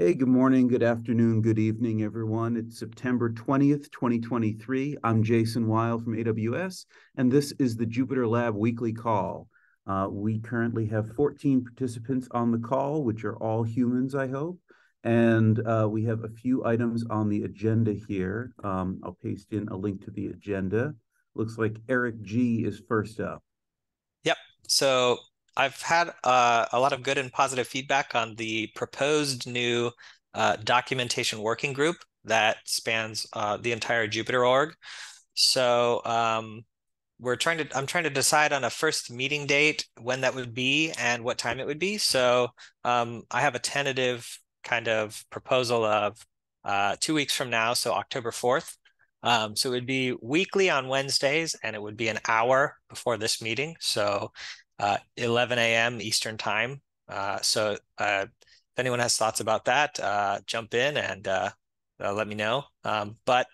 Hey, good morning, good afternoon, good evening, everyone. It's September 20th, 2023. I'm Jason Weill from AWS, and this is the Jupyter Lab weekly call. Uh, we currently have 14 participants on the call, which are all humans, I hope. And uh, we have a few items on the agenda here. Um, I'll paste in a link to the agenda. Looks like Eric G is first up. Yep. So I've had uh, a lot of good and positive feedback on the proposed new uh, documentation working group that spans uh, the entire Jupyter org. So um, we're trying to, I'm trying to decide on a first meeting date, when that would be and what time it would be. So um, I have a tentative kind of proposal of uh, two weeks from now, so October 4th. Um, so it would be weekly on Wednesdays and it would be an hour before this meeting. So uh, 11 a.m. Eastern time. Uh, so uh, if anyone has thoughts about that, uh, jump in and uh, uh, let me know. Um, but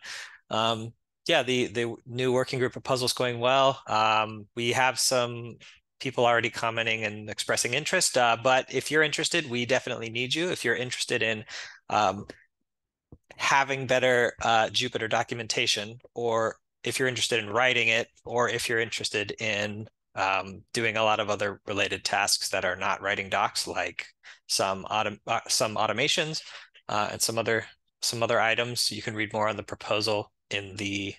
um, yeah, the the new working group of puzzles going well. Um, we have some people already commenting and expressing interest. but if you're interested, we definitely need you. If you're interested in um, having better Jupyter documentation, or if you're interested in writing it, or if you're interested in um, doing a lot of other related tasks that are not writing docs, like some autom uh, some automations uh, and some other some other items. You can read more on the proposal in the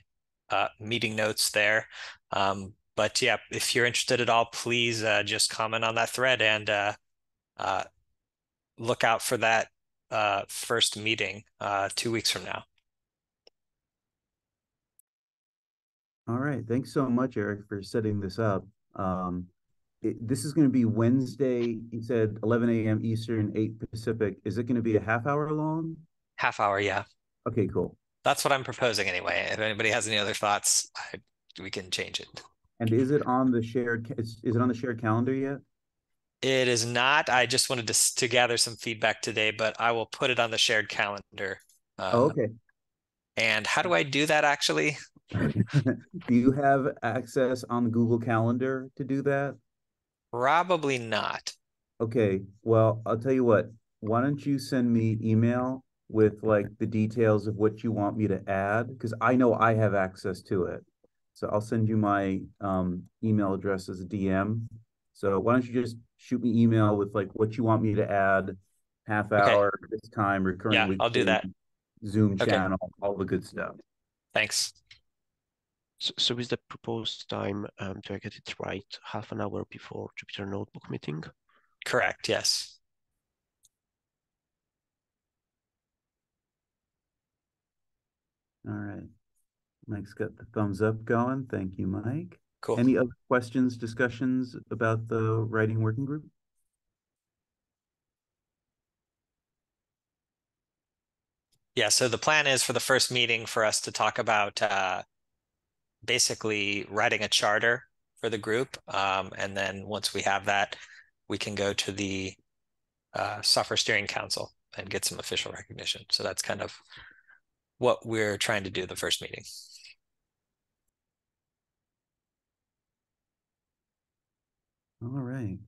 uh, meeting notes there. Um, but yeah, if you're interested at all, please uh, just comment on that thread and uh, uh, look out for that first meeting two weeks from now. All right. Thanks so much, Eric, for setting this up. Um, it, this is going to be Wednesday. He said 11 a.m. Eastern, 8 Pacific. Is it going to be a half hour long? Half hour, yeah. Okay, cool. That's what I'm proposing anyway. If anybody has any other thoughts, I, we can change it. And is it on the shared? Is, is it on the shared calendar yet? It is not. I just wanted to to gather some feedback today, but I will put it on the shared calendar. Uh, oh, okay. And how do I do that actually? do you have access on Google Calendar to do that? Probably not. Okay. Well, I'll tell you what. Why don't you send me email with like the details of what you want me to add? Because I know I have access to it. So I'll send you my um, email address as a DM. So why don't you just shoot me email with like what you want me to add, half hour okay. this time, recurring. Yeah, I'll do that. Zoom okay. channel, all the good stuff. Thanks. So, so is the proposed time, um, do I get it right, half an hour before Jupyter Notebook meeting? Correct, yes. All right. Mike's got the thumbs up going. Thank you, Mike. Cool. Any other questions, discussions about the writing working group? Yeah, so the plan is for the first meeting for us to talk about uh, basically writing a charter for the group. Um, and then once we have that, we can go to the uh, Software Steering Council and get some official recognition. So that's kind of what we're trying to do the first meeting. All right.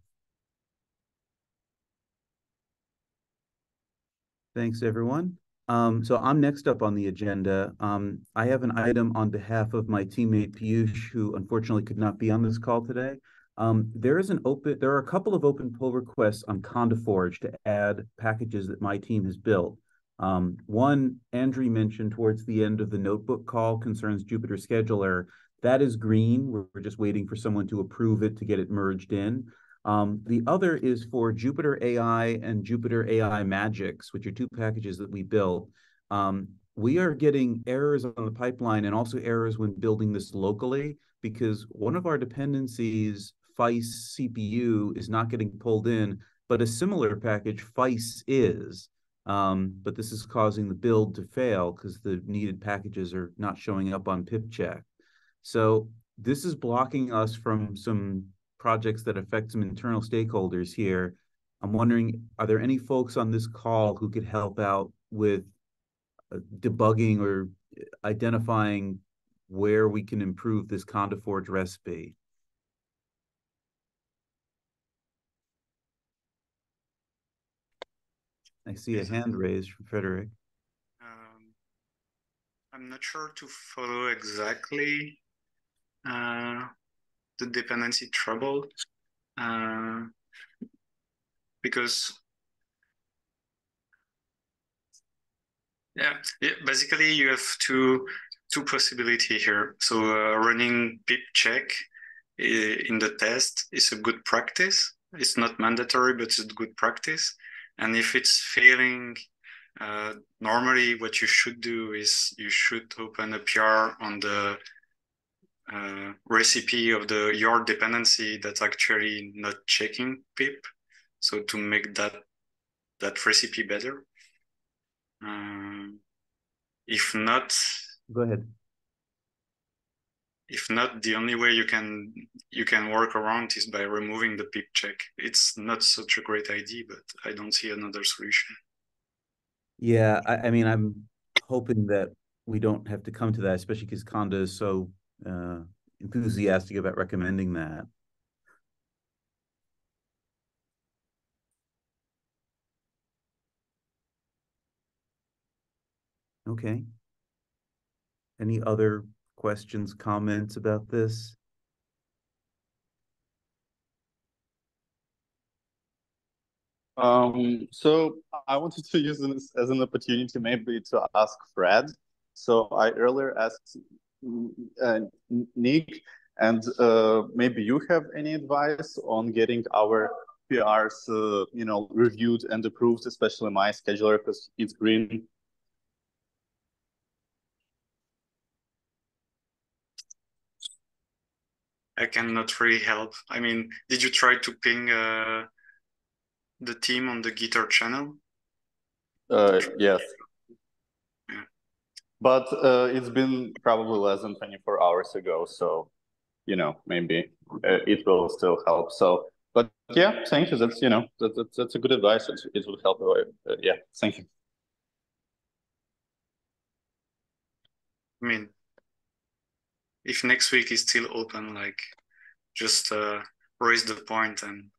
Thanks, everyone. Um, so I'm next up on the agenda. Um, I have an item on behalf of my teammate Piyush, who unfortunately could not be on this call today. Um, there is an open, there are a couple of open pull requests on CondaForge to add packages that my team has built. Um, one, Andrew mentioned towards the end of the notebook call concerns Jupyter Scheduler. That is green. We're, we're just waiting for someone to approve it to get it merged in. Um, the other is for Jupyter AI and Jupyter AI Magics, which are two packages that we built. Um, we are getting errors on the pipeline and also errors when building this locally because one of our dependencies, FAISS CPU, is not getting pulled in, but a similar package, FAISS, is. Um, but this is causing the build to fail because the needed packages are not showing up on pip check. So this is blocking us from some projects that affect some internal stakeholders here. I'm wondering, are there any folks on this call who could help out with uh, debugging or identifying where we can improve this CondaForge recipe? I see a hand raised from Frederick. Um, I'm not sure to follow exactly uh, the dependency trouble uh, because yeah, yeah, basically you have two two possibility here. So uh, running pip check in the test is a good practice. It's not mandatory, but it's a good practice. And if it's failing, uh, normally what you should do is you should open a PR on the uh, recipe of the your dependency that's actually not checking pip. So to make that that recipe better. Um, if not, go ahead if not the only way you can you can work around is by removing the pip check it's not such a great idea but i don't see another solution yeah i, I mean i'm hoping that we don't have to come to that especially because conda is so uh, enthusiastic about recommending that okay any other questions, comments about this? Um, so I wanted to use this as an opportunity maybe to ask Fred. So I earlier asked Nick, and uh, maybe you have any advice on getting our PRs, uh, you know, reviewed and approved, especially my scheduler because it's green I cannot really help. I mean, did you try to ping uh, the team on the Gitter channel? Uh, yes. But uh, it's been probably less than 24 hours ago, so you know maybe uh, it will still help. So, but yeah, thank you. That's you know that, that that's a good advice. It, it will help. Uh, yeah, thank you. I mean, if next week is still open, like just uh, raise the point and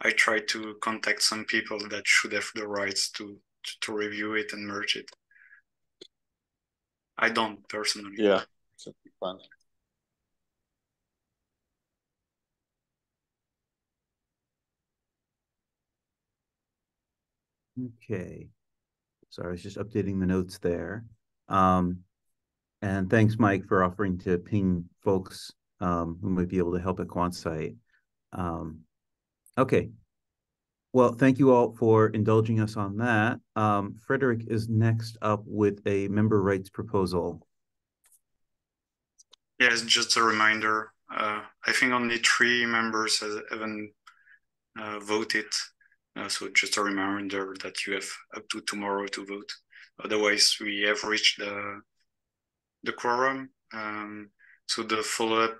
I try to contact some people that should have the rights to to review it and merge it. I don't personally. Yeah, it's a fun. Okay. Sorry, I was just updating the notes there. Um, and thanks, Mike, for offering to ping folks um, who might be able to help at Quansight. Um, okay. Well, thank you all for indulging us on that. Um, Frederick is next up with a member rights proposal. Yes, just a reminder. Uh, I think only three members haven't uh, voted. Uh, so just a reminder that you have up to tomorrow to vote. Otherwise, we have reached the the quorum. Um, so the follow-up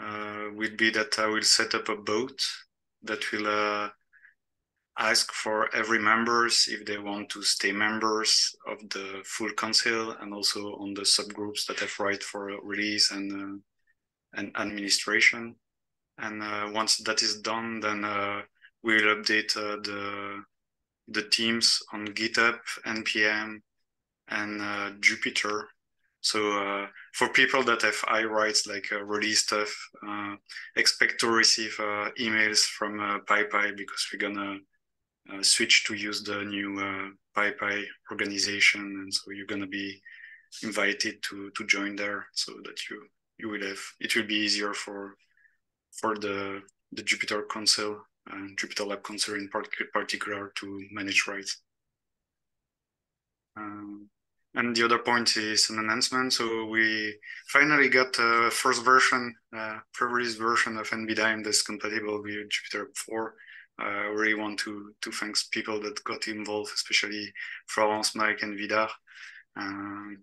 uh, will be that I will set up a boat that will uh, ask for every members if they want to stay members of the full council and also on the subgroups that have right for release and uh, and administration. And uh, once that is done, then uh, we'll update uh, the the teams on GitHub, npm, and Jupyter so uh, for people that have I rights like uh, release stuff, uh, expect to receive uh, emails from uh, PyPI because we're gonna uh, switch to use the new uh, PyPI organization, and so you're gonna be invited to to join there, so that you you will have it will be easier for for the the Jupyter console and Jupyter Lab console in particular to manage rights. Um, and the other point is an enhancement. So we finally got a first version, uh, pre-release version of NBDime that's compatible with Jupyter 4. I really want to to thank people that got involved, especially Florence, Mike, and Vidar. Um,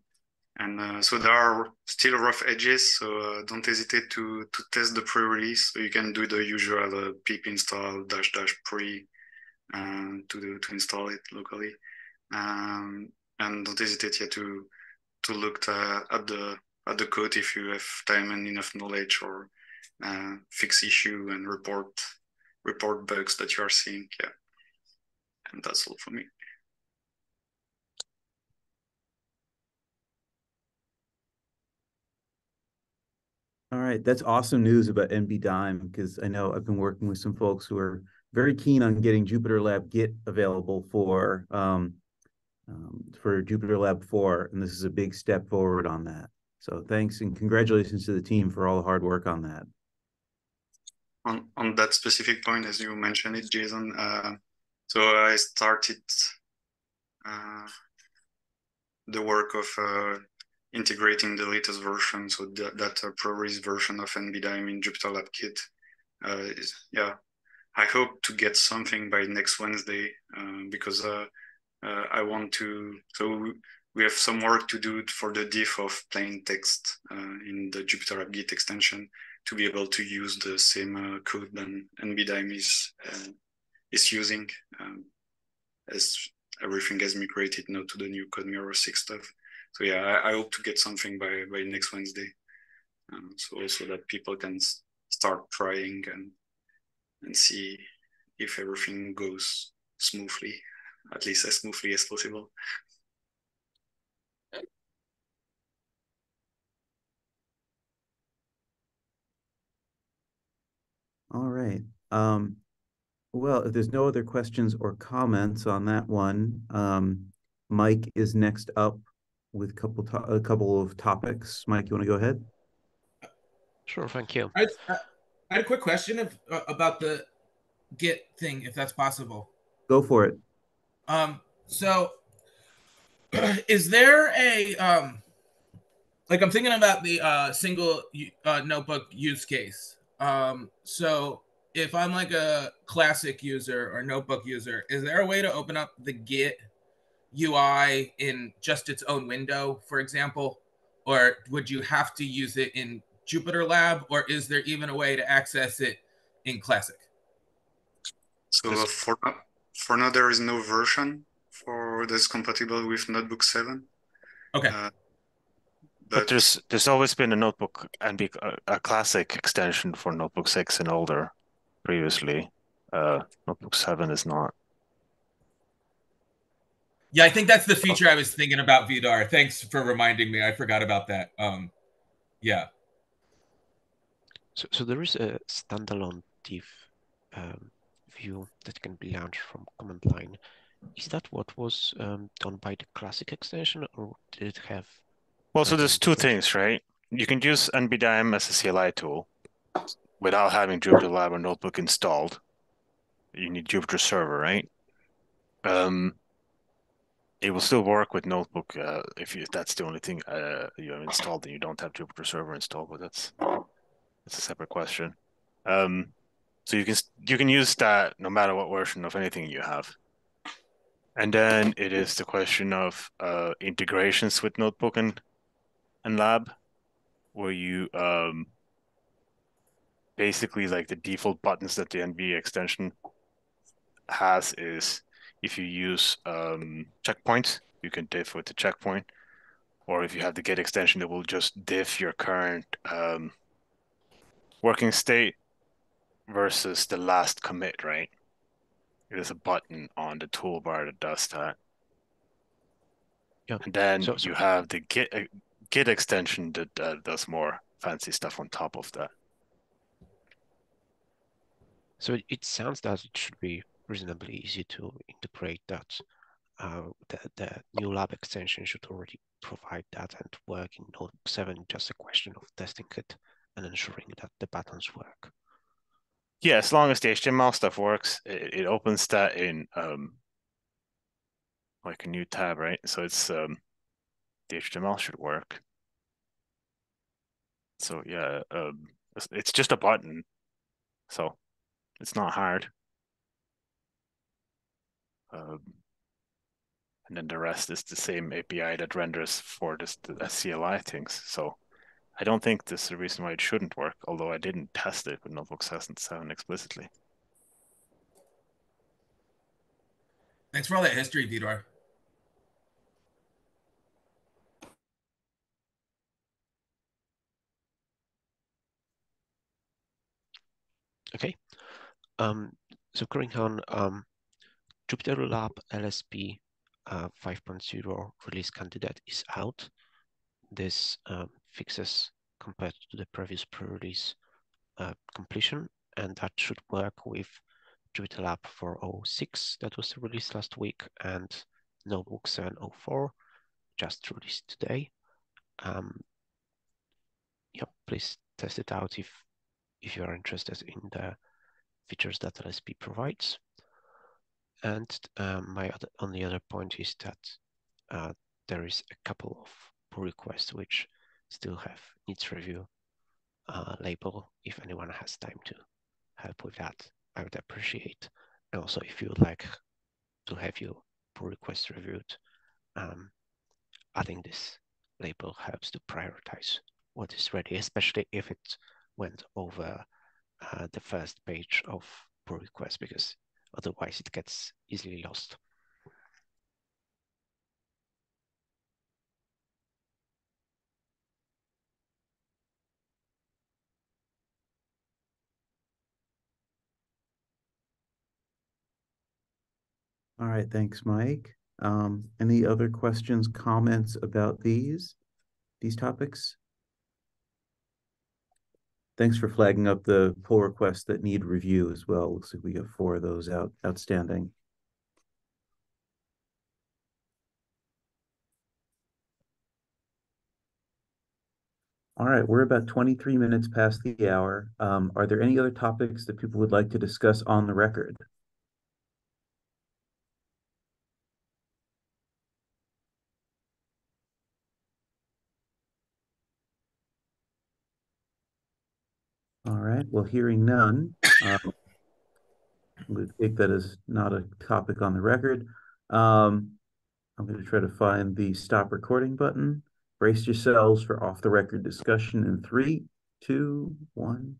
and uh, so there are still rough edges, so uh, don't hesitate to to test the pre-release. So you can do the usual uh, pip install dash dash pre uh, to do, to install it locally. Um, and don't hesitate yet to to look uh, at the at the code if you have time and enough knowledge or uh, fix issue and report report bugs that you are seeing. Yeah. And that's all for me. All right, that's awesome news about NBDime because I know I've been working with some folks who are very keen on getting Jupyter Lab Git available for um, um, for Jupyter Lab Four, and this is a big step forward on that. So thanks and congratulations to the team for all the hard work on that. On, on that specific point, as you mentioned it, Jason, uh, so I started uh, the work of uh, integrating the latest version, so that, that uh, ProRes version of NBDime in Jupyter Lab Git. Uh, is, yeah, I hope to get something by next Wednesday uh, because uh, I want to. So we have some work to do for the diff of plain text in the Jupyter Lab Git extension to be able to use the same code that NBDime is is using um, as everything has migrated now to the new CodeMirror 6 stuff so yeah, I, I, hope to get something by by next Wednesday, um, so also that people can start trying and and see if everything goes smoothly, at least as smoothly as possible. All right. Um, well, if there's no other questions or comments on that one, um, Mike is next up with a couple a couple of topics. Mike, you want to go ahead? Sure, thank you. I, I had a quick question if, uh, about the Git thing, if that's possible. Go for it. Um, so is there a um, like I'm thinking about the uh, single uh, notebook use case. Um, so if I'm like a classic user or notebook user, is there a way to open up the Git UI in just its own window, for example? Or would you have to use it in Jupyter Lab, or is there even a way to access it in Classic? So for for now, there is no version for that's compatible with Notebook Seven. Okay. Uh, but, but, there's there's always been a notebook and be a, a, classic extension for Notebook Six and older previously. Uh, notebook Seven is not. Yeah, I think that's the feature I was thinking about, Vidar. Thanks for reminding me. I forgot about that. Um, yeah. So, so there is a standalone diff um, view that can be launched from command line. Is that what was um, done by the classic extension, or did it have? Well, so there's two things, right? You can use NBDime as a CLI tool without having Jupyter Lab or Notebook installed. You need Jupyter Server, right? Um, it will still work with Notebook uh, if, you, if that's the only thing uh, you have installed and you don't have Jupyter Server installed, but that's that's a separate question. Um, so you can you can use that no matter what version of anything you have. And then it is the question of uh, integrations with Notebook and and Lab, where you um, basically like the default buttons that the NB extension has is if you use um, checkpoints, you can diff with the checkpoint. Or if you have the git extension, it will just diff your current um, working state versus the last commit, right? There's a button on the toolbar that does that. Yeah. And then so, so. you have the git git extension that uh, does more fancy stuff on top of that. So it sounds that it should be reasonably easy to integrate that. Uh, the, the new lab extension should already provide that and work in Node 7, just a question of testing it and ensuring that the buttons work. Yeah, as long as the HTML stuff works, it, it opens that in um, like a new tab, right? So it's um, the HTML should work. So yeah, um, it's, just a button, so it's not hard. Um, and then the rest is the same API that renders for this the CLI things. So I don't think this is the reason why it shouldn't work, although I didn't test it with Notebook 7 explicitly. Thanks for all that history, Vidar. Okay. Um, so going on, um, Jupyter Lab LSP uh, 5.0 release candidate is out. This um, fixes compared to the previous pre-release uh, completion, and that should work with Jupyter Lab 406 that was released last week and Notebook 704 just released today. Um, yeah, please test it out if if you are interested in the features that LSP provides. And um, my other, only other point is that uh, there is a couple of pull requests which still have needs review uh, label. If anyone has time to help with that, I would appreciate. And also, if you would like to have your pull request reviewed, um, adding this label helps to prioritize what is ready, especially if it went over uh, the first page of pull request, because otherwise it gets easily lost. All right, thanks, Mike. Um, any other questions, comments about these, these topics? Thanks for flagging up the pull requests that need review as well. Looks like we have four of those out outstanding. All right, we're about 23 minutes past the hour. Um, are there any other topics that people would like to discuss on the record? All right, well, hearing none, um, I'm going to take that as not a topic on the record. Um, I'm going to try to find the stop recording button. Brace yourselves for off the record discussion in three, two, one.